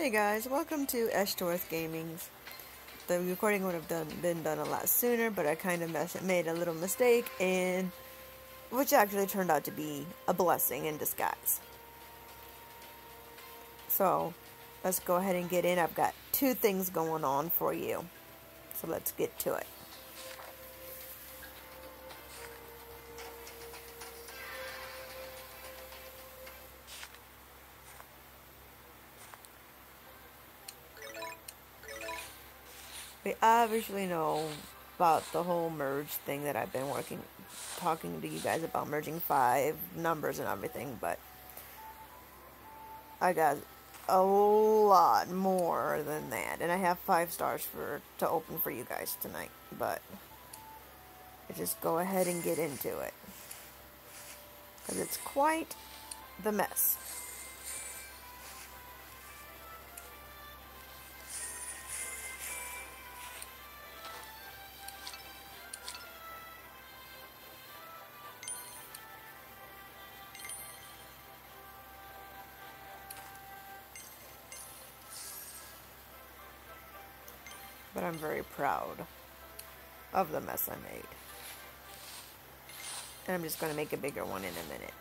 Hey guys, welcome to Ashtoreth Gaming's. The recording would have done been done a lot sooner, but I kind of made a little mistake, and which actually turned out to be a blessing in disguise. So, let's go ahead and get in. I've got two things going on for you, so let's get to it. We obviously know about the whole merge thing that I've been working, talking to you guys about merging five numbers and everything, but I got a lot more than that, and I have five stars for to open for you guys tonight, but I just go ahead and get into it because it's quite the mess. I'm very proud of the mess I made. And I'm just going to make a bigger one in a minute.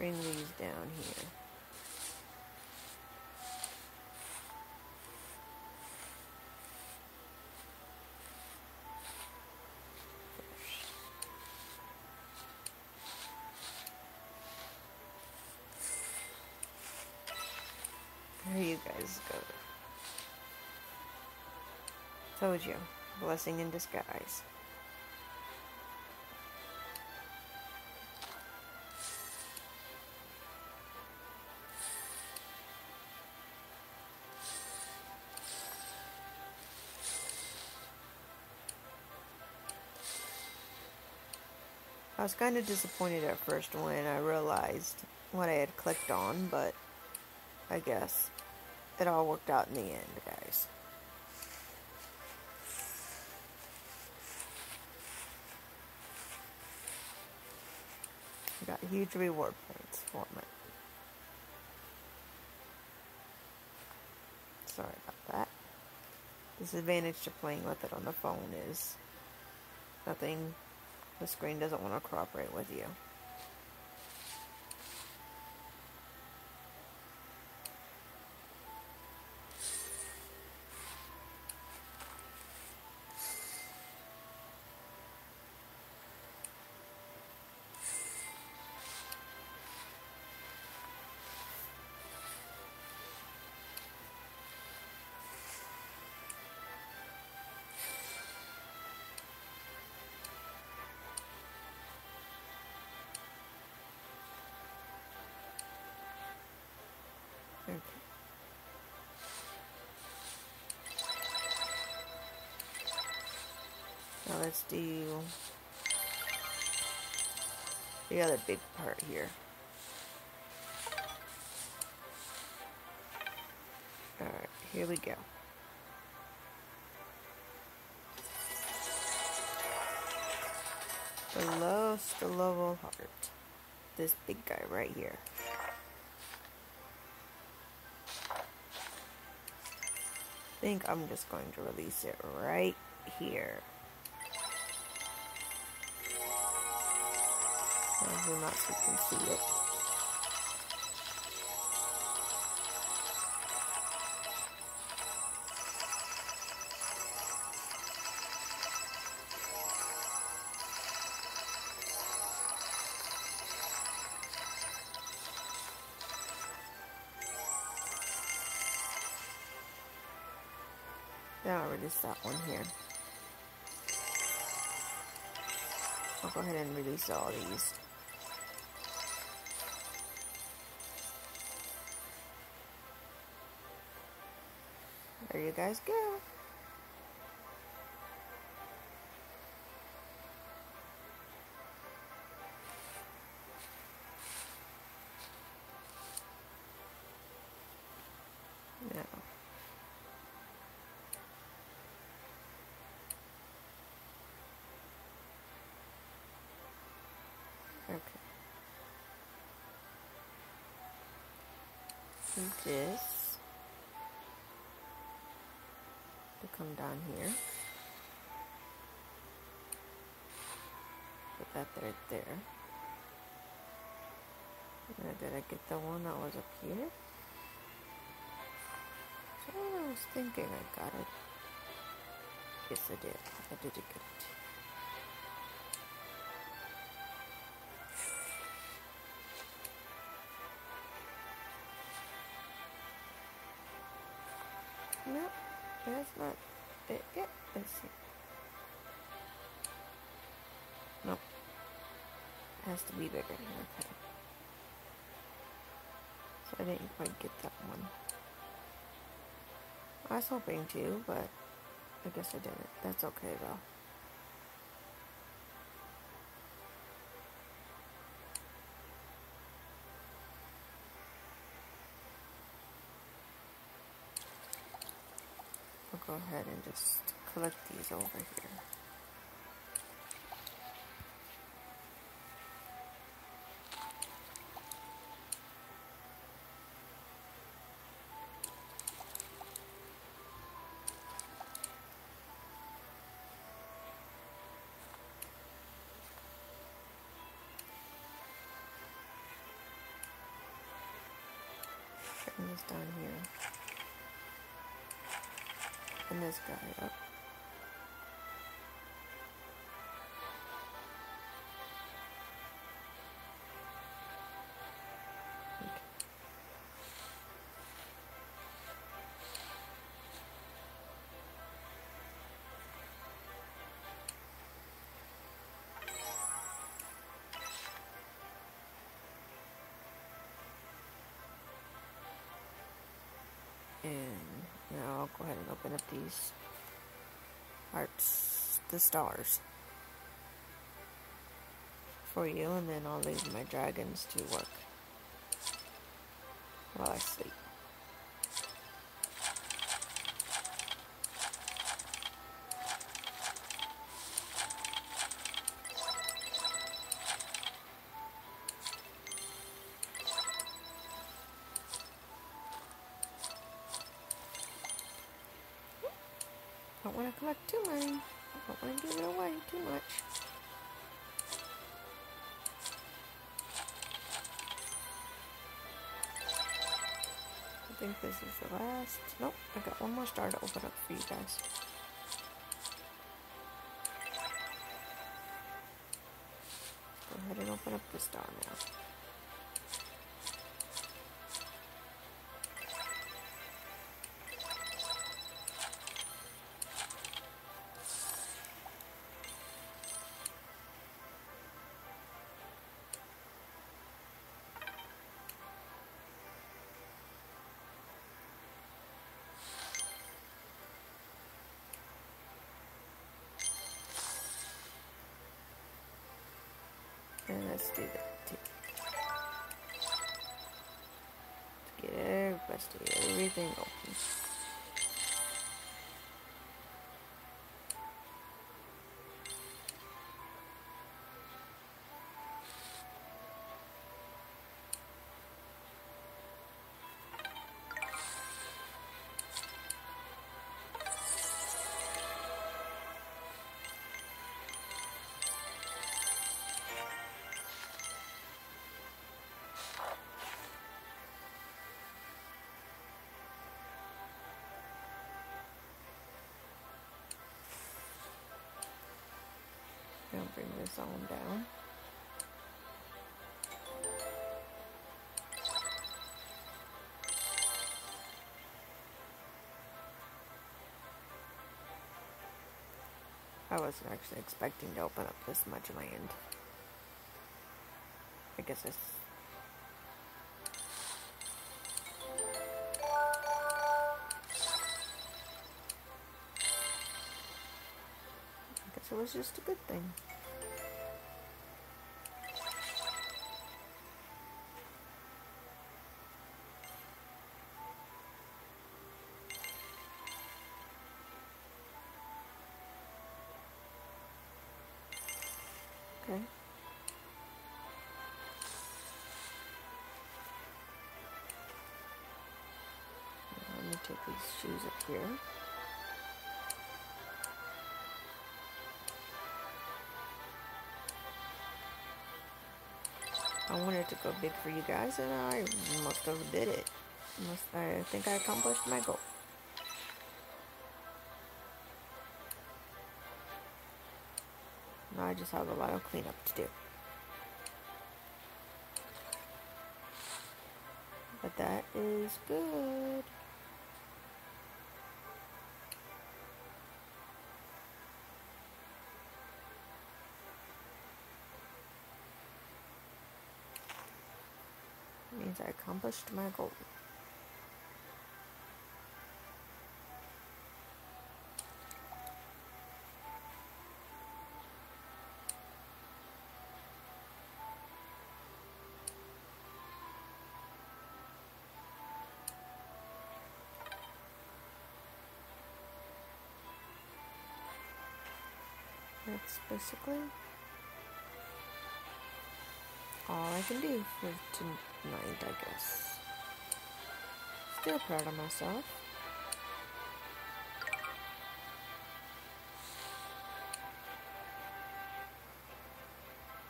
Bring these down here. There you guys go. Told you. Blessing in disguise. I was kind of disappointed at first when I realized what I had clicked on, but I guess it all worked out in the end, guys. I got huge reward points for it. Sorry about that. Disadvantage to playing with it on the phone is nothing the screen doesn't want to cooperate with you. Now let's do the other big part here. Alright, here we go. The lowest level heart. This big guy right here. I think I'm just going to release it right here. Zoom out so you can see it. I'll release that one here. I'll go ahead and release all these. There you guys go. No. Okay. This come down here. Put that right there. Did I get the one that was up here? So I was thinking I got it. Yes, I did. I did get it. That's not it yet. Let's see. Nope. Has to be bigger. Okay. So I didn't quite get that one. I was hoping to, but I guess I didn't. That's okay though. Ahead and just collect these over here. Bring this down here. And this guy up. I'll go ahead and open up these hearts, the stars for you, and then I'll leave my dragons to work while I sleep. Think this is the last. Nope, I got one more star to open up for you guys. Go ahead and open up the star now. Let's do that too. To get let's do everything open. Now bring this on down. I wasn't actually expecting to open up this much land. I guess it's I guess it was just a good thing. Okay. Let me take these shoes up here. I wanted to go big for you guys, and I must have did it. Must, I think I accomplished my goal. Now I just have a lot of cleanup to do. But that is good. Means I accomplished my goal. That's basically all I can do for tonight, I guess. Still proud of myself.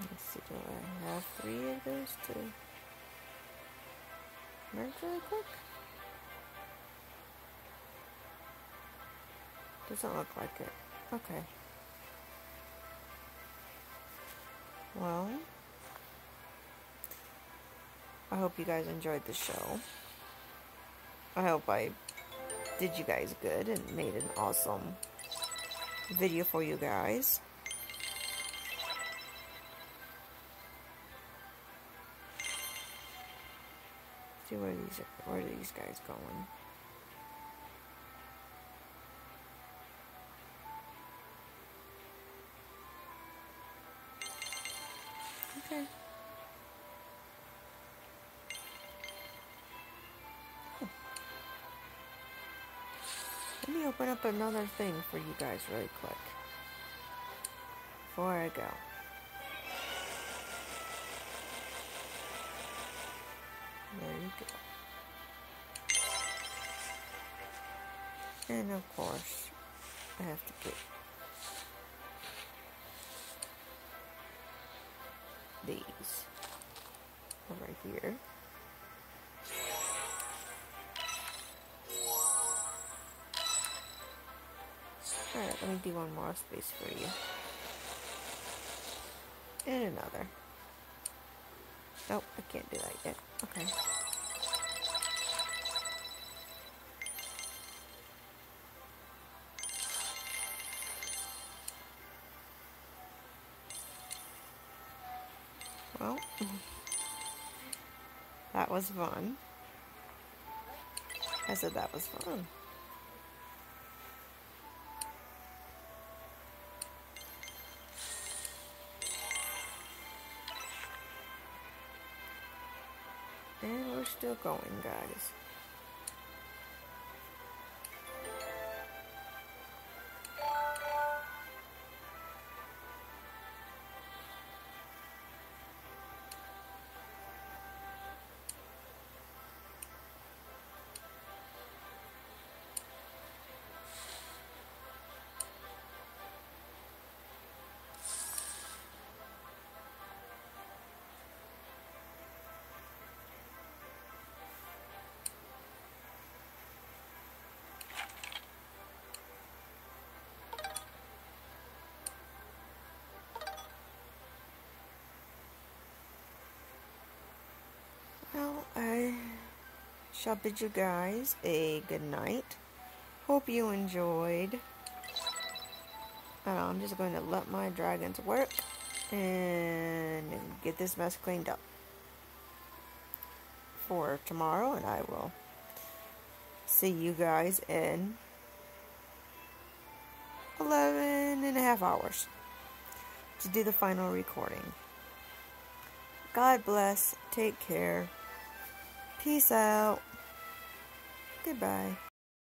Let's see, do I have three of those to merge really quick? Doesn't look like it. Okay. Well, I hope you guys enjoyed the show. I hope I did you guys good and made an awesome video for you guys. See where these are, where are these guys going? Another thing for you guys really quick. Before I go. There you go. And of course, I have to get One more space for you. And another. Nope, I can't do that yet. Okay. Well, that was fun. I said that was fun. We're still going, guys. I shall bid you guys a good night. Hope you enjoyed. Uh, I'm just going to let my dragons work and get this mess cleaned up for tomorrow, and I will see you guys in 11 and a half hours to do the final recording. God bless. Take care. Peace out. Goodbye.